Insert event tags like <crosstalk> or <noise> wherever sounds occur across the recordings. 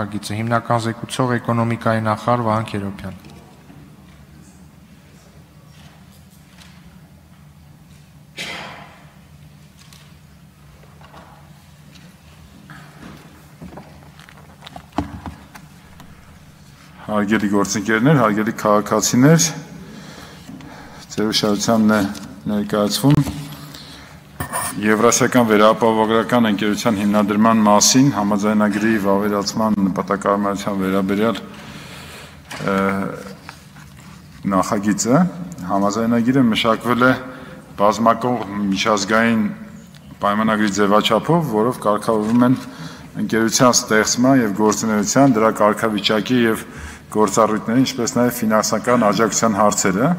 Ագիծը հիմնական զեկուցող էկոնոմիկայի նախարար Վահան Քերոբյան։ Հարգելի գործընկերներ, հարգելի քաղաքացիներ, ձեր ուշադրությանն է ներկայացվում Եվրասիական վերապահովագրական ընկերության հիմնադրման մասին համաձայնագրի վավերացման նպատակարարության վերաբերյալ նախագիծը համաձայնագիրը մշակվել է բազմակողմ միջազգային պայմանագրի ձևաչափով, որով կարգավորվում են ընկերության ստեղծման եւ գործունեության, դրա կարգավիճակի եւ գործառույթների, ինչպես նաև ֆինանսական աջակցության հարցերը։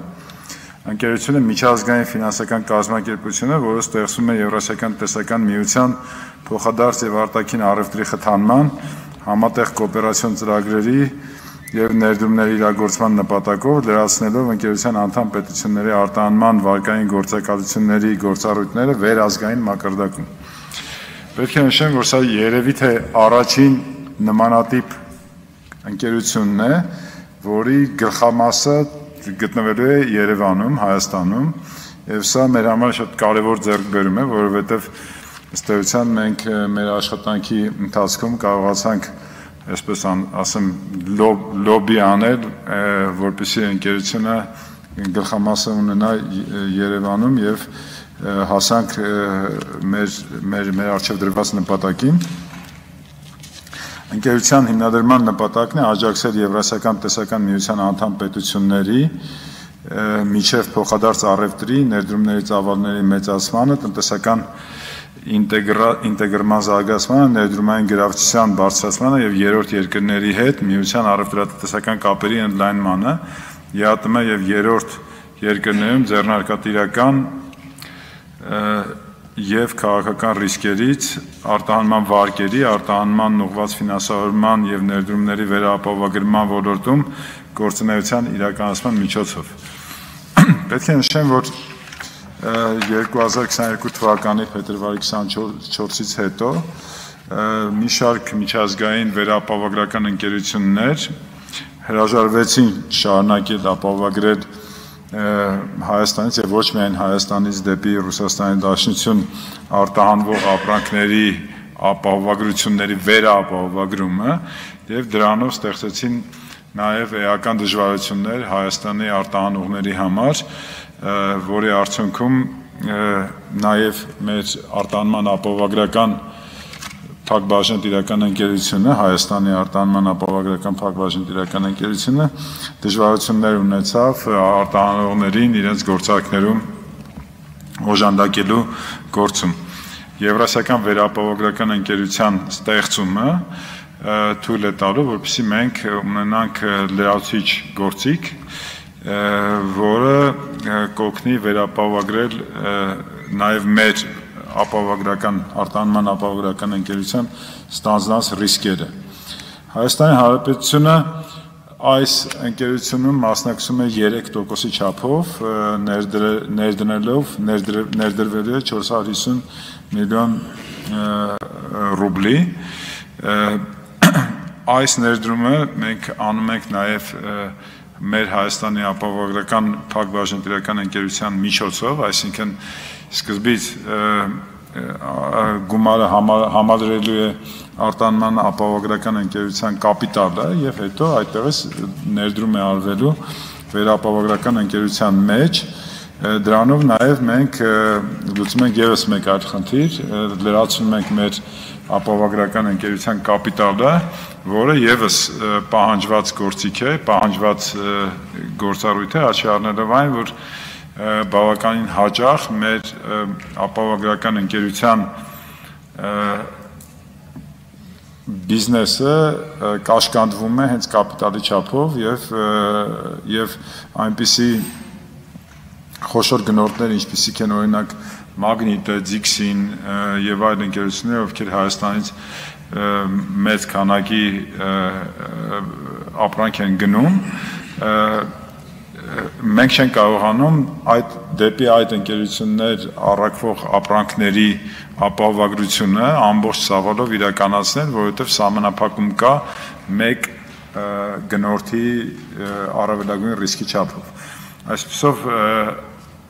Ընկերությունը միջազգային ֆինանսական կազմակերպություն է, որը ստեղծվում է Եվրասիական տեսական միության փոխադարձ եւ արտաքին առևտրի խթանման, համատեղ կոոպերացիոն ծրագրերի եւ ներդրումների իրագործման նպատակով լրացնելով ընկերության անդամ պետությունների արտահանման վարկային գործակալությունների գործառույթները վերազգային մակարդակում։ Պետք է նշեմ, որ սա երևի թե առաջին նմանատիպ ընկերությունն է, որի գլխամասը գտնվելու է Երևանում, Հայաստանում, եւ սա մեր համար շատ կարեւոր ձեռքբերում է, որովհետեւ ըստ էության մենք մեր աշխատանքի ընթացքում կարողացանք այսպես ասեմ լոբի անել, որպեսզի ընկերությունը գլխամասը ունենա Երևանում եւ հասանք մեր մեր մեր արժեվ դրված նպատակին Ընկերության հիմնադրման նպատակն է աջակցել Եվրասիական տեսական միության անդամ պետությունների միջև փոխադարձ առևտրի, ներդրումների ծավալների մեծացմանը, տնտեսական ինտեգրման զարգացմանը, ներդրումային գրավչության բարձրացմանը եւ երրորդ երկրների հետ միության առևտրատնտեսական կապերի ընդլայնմանը, ԵԱՏՄ եւ երրորդ երկրներում ձեռնարկատիրական եւ քաղաքական ռիսկերից արտահանման վարկերի, արտահանման ուղղված ֆինանսավորման եւ ներդրումների վերապահովագրման ոլորտում գործունեության իրականացման միջոցով։ <clears throat> Պետք է նշեմ, որ 2022 թվականի փետրվարի 24-ից հետո մի շարք միջազգային վերապահովագրական ընկերություններ հրաժարվեցին շարունակել ապահովագրել Հայաստանից եւ ոչ միայն Հայաստանից դեպի Ռուսաստանի Դաշնություն արտահանվող ապրանքների ապահովագրությունների վերապահովագրումը եւ դրանով ստեղծեցին նաեւ էական դժվարություններ Հայաստանի արտահանողների համար, որի արդյունքում նաեւ մեր արտահանման ապահովագրական Փակbaşın տիրական ընկերությունը, Հայաստանի արտանման ապահովագրական Փակbaşın տիրական ընկերությունը դժվարություններ ունեցավ արտահանողներին իրենց գործարքներում օժանդակելու գործում։ Եվրասիական վերապահովագրական ընկերության ստեղծումը թույլ է տալու, որպեսզի մենք ունենանք լրացուցիչ գործիք, որը կօգնի վերապահովագրել նաև մեր ապահովագրական արտանման ապահովագրական ընկերության ստանձնած ռիսկերը։ Հայաստանի Հանրապետությունը այս ընկերությունում մասնակցում է 3%-ի չափով ներդնելով ներդրվելու է 450 միլիոն ռուբլի <clears throat> այս ներդրումը մենք անում ենք նաև մեր Հայաստանի ապահովագրական փակbaşıնտիրական ընկերության միջոցով, այսինքն սկզբից գումարը համադրելու է արտանման ապահովագրական ընկերության կապիտալը եւ հետո այդտեղից ներդրում է արվելու վերապահովագրական ընկերության մեջ դրանով նաև մենք լուծում ենք եւս մեկ այլ խնդիր, լրացնում ենք մեր ապահովագրական ընկերության կապիտալը, որը եւս պահանջված գործիք է, պահանջված գործառույթ է, աչքի առնելով այն, որ բավականին հաջող մեր ապահովագրական ընկերության բիզնեսը կաշկանդվում է հենց կապիտալի չափով եւ եւ այնպիսի խոշոր գնորդներ ինչպիսիք են օրինակ Magnit-ը, Dixin եւ այլ ընկերություններ, ովքեր Հայաստանից մեծ քանակի ապրանք են գնում մենք չենք կարողանում այդ դեպի այդ ընկերություններ առաքվող ապրանքների ապահովագրությունը ամբողջ սավալով իրականացնել, որովհետև սահմանափակում կա 1 գնորդի առավելագույն ռիսկի չափով։ Այսպեսով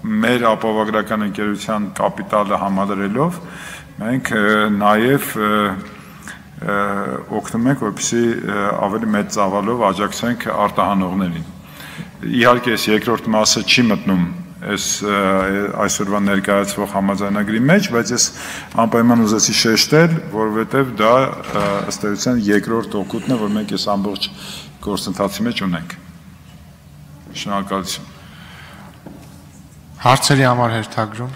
մեր ապահովագրական ընկերության կապիտալը համադրելով մենք նաև օգնում ենք, որպեսզի ավելի մեծ ծավալով աջակցենք արտահանողներին։ Իհարկե, այս երկրորդ մասը չի մտնում այս այսօրվա ներկայացվող համաձայնագրի մեջ, բայց ես անպայման ուզեցի շեշտել, որովհետև դա ըստ էության երկրորդ օգուտն է, որ մենք այս ամբողջ գործընթացի մեջ ունենք։ Շնորհակալություն։ Հարցերի համար հերթագրում։